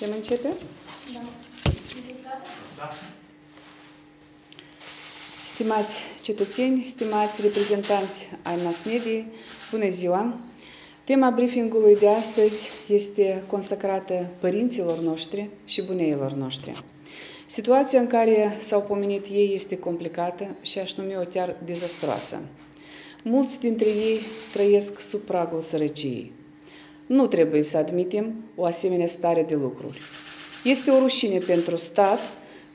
Putem începe? Da. Da. Stimați cetățeni, stimați reprezentanți ai mass media, bună ziua! Tema briefingului de astăzi este consacrată părinților noștri și buneilor noștri. Situația în care s-au pomenit ei este complicată și aș numi-o chiar dezastroasă. Mulți dintre ei trăiesc sub pragul sărăciei. Nu trebuie să admitem o asemenea stare de lucruri. Este o rușine pentru stat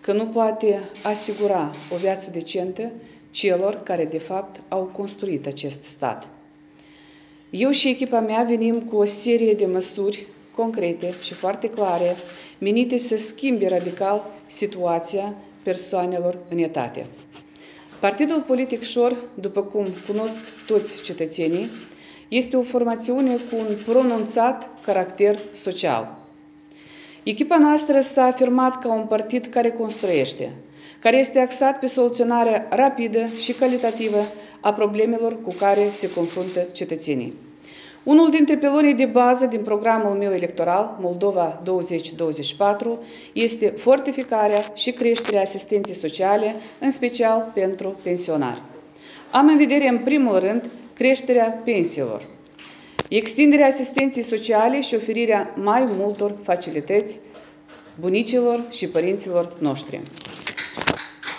că nu poate asigura o viață decentă celor care de fapt au construit acest stat. Eu și echipa mea venim cu o serie de măsuri concrete și foarte clare, menite să schimbe radical situația persoanelor în etate. Partidul politic Șor, după cum cunosc toți cetățenii, este o formațiune cu un pronunțat caracter social. Echipa noastră s-a afirmat ca un partid care construiește, care este axat pe soluționarea rapidă și calitativă a problemelor cu care se confruntă cetățenii. Unul dintre pilonii de bază din programul meu electoral, Moldova 2024, este fortificarea și creșterea asistenței sociale, în special pentru pensionari. Am în vedere, în primul rând, creșterea pensiilor, extinderea asistenței sociale și oferirea mai multor facilități bunicilor și părinților noștri.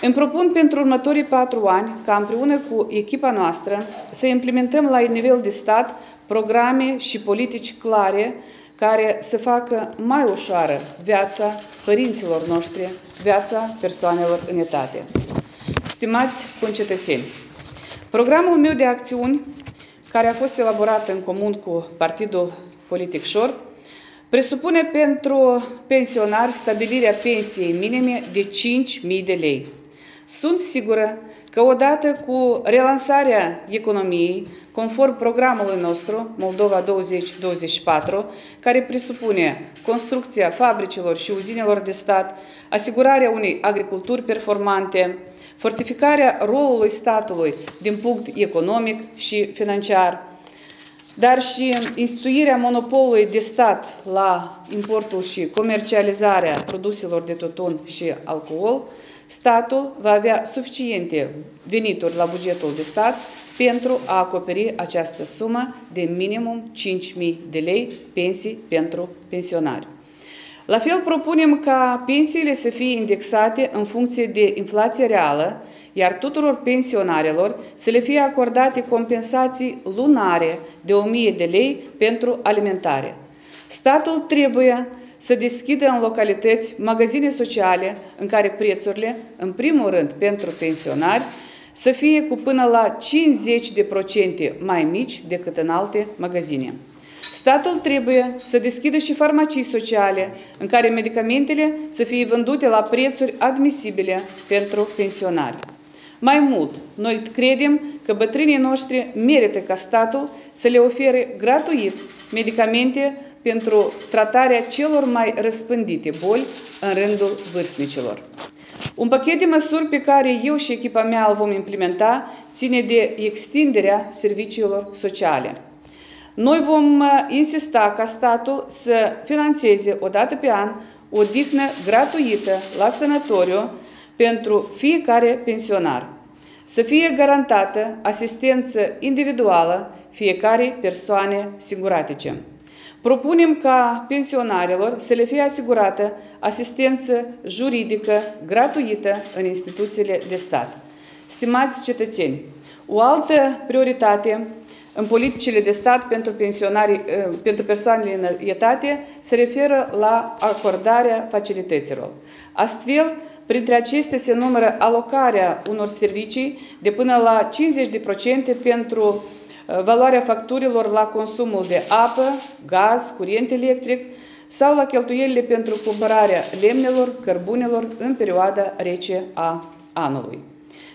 Îmi propun pentru următorii patru ani ca împreună cu echipa noastră să implementăm la nivel de stat programe și politici clare care să facă mai ușoară viața părinților noștri, viața persoanelor în etate. Stimați concetățeni, programul meu de acțiuni, care a fost elaborat în comun cu Partidul Politic Șor, presupune pentru pensionari stabilirea pensiei minime de 5.000 de lei. Sunt sigură că odată cu relansarea economiei, conform programului nostru, Moldova 2024, care presupune construcția fabricilor și uzinelor de stat, asigurarea unei agriculturi performante, fortificarea rolului statului din punct economic și financiar, dar și instituirea monopolului de stat la importul și comercializarea produselor de tutun și alcool, statul va avea suficiente venituri la bugetul de stat pentru a acoperi această sumă de minimum 5.000 de lei pensii pentru pensionari. La fel propunem ca pensiile să fie indexate în funcție de inflație reală, iar tuturor pensionarilor să le fie acordate compensații lunare de 1000 de lei pentru alimentare. Statul trebuie să deschidă în localități magazine sociale în care prețurile, în primul rând pentru pensionari, să fie cu până la 50% mai mici decât în alte magazine. Statul trebuie să deschidă și farmacii sociale, în care medicamentele să fie vândute la prețuri admisibile pentru pensionari. Mai mult, noi credem că bătrânii noștri merită ca statul să le ofere gratuit medicamente pentru tratarea celor mai răspândite boli în rândul vârstnicilor. Un pachet de măsuri pe care eu și echipa mea îl vom implementa ține de extinderea serviciilor sociale. Noi vom uh, insista ca statul să financeze o dată pe an o dihnă gratuită la sănătoriu pentru fiecare pensionar. Să fie garantată asistență individuală fiecare persoane singuratice. Propunem ca pensionarilor să le fie asigurată asistență juridică gratuită în instituțiile de stat. Stimați cetățeni, o altă prioritate în politicile de stat pentru, pensionari, eh, pentru persoanele în etate se referă la acordarea facilităților. Astfel, printre acestea se numără alocarea unor servicii de până la 50% pentru eh, valoarea facturilor la consumul de apă, gaz, curent electric sau la cheltuielile pentru cumpărarea lemnelor, cărbunelor în perioada rece a anului.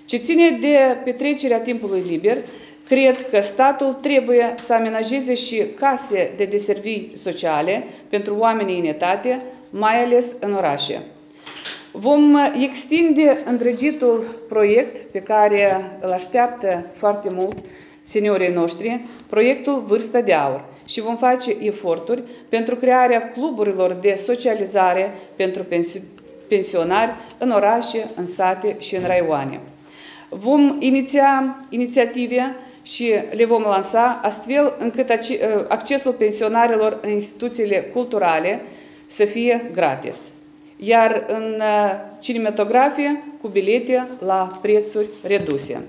Ce ține de petrecerea timpului liber, Cred că statul trebuie să amenajeze și case de deservii sociale pentru oamenii în etate, mai ales în orașe. Vom extinde îndrăgitul proiect pe care îl așteaptă foarte mult seniorii noștri, proiectul Vârsta de Aur, și vom face eforturi pentru crearea cluburilor de socializare pentru pensi pensionari în orașe, în sate și în raioane. Vom iniția inițiative și le vom lansa astfel încât accesul pensionarilor în instituțiile culturale să fie gratis. Iar în cinematografie cu bilete la prețuri reduse.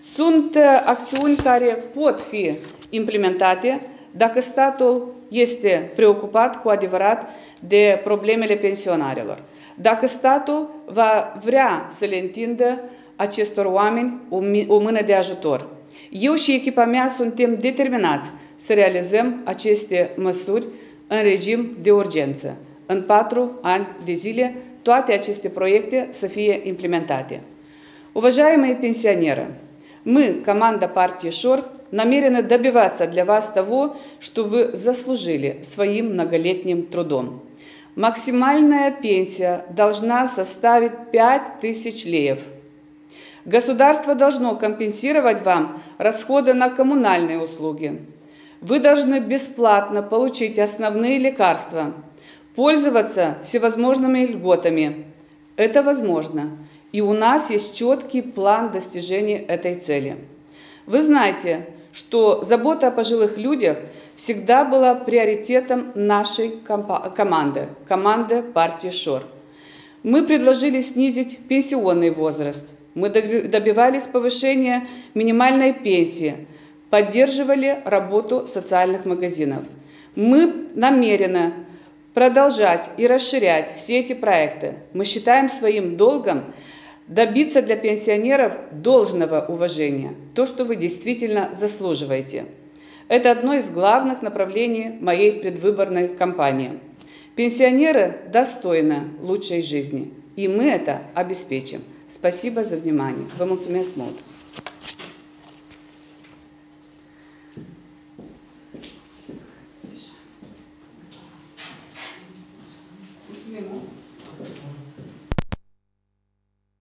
Sunt acțiuni care pot fi implementate dacă statul este preocupat cu adevărat de problemele pensionarilor. Dacă statul va vrea să le întindă acestor oameni o mână de ajutor. Eu și echipa mea suntem determinați să realizăm aceste măsuri în regim de urgență. În patru ani de zile, toate aceste проекты să fie implementate. Уважаемые пенсионеры, мы, команда партии ШОР, намерены добиваться для вас того, что вы заслужили своим многолетним трудом. Максимальная пенсия должна составить 5000 леев. Государство должно компенсировать вам расходы на коммунальные услуги. Вы должны бесплатно получить основные лекарства, пользоваться всевозможными льготами. Это возможно. И у нас есть четкий план достижения этой цели. Вы знаете, что забота о пожилых людях всегда была приоритетом нашей команды, команды партии ШОР. Мы предложили снизить пенсионный возраст. Мы добивались повышения минимальной пенсии, поддерживали работу социальных магазинов. Мы намерены продолжать и расширять все эти проекты. Мы считаем своим долгом добиться для пенсионеров должного уважения, то, что вы действительно заслуживаете. Это одно из главных направлений моей предвыборной кампании. Пенсионеры достойны лучшей жизни, и мы это обеспечим. Спасибо за внимание. Vă mulțumesc mult!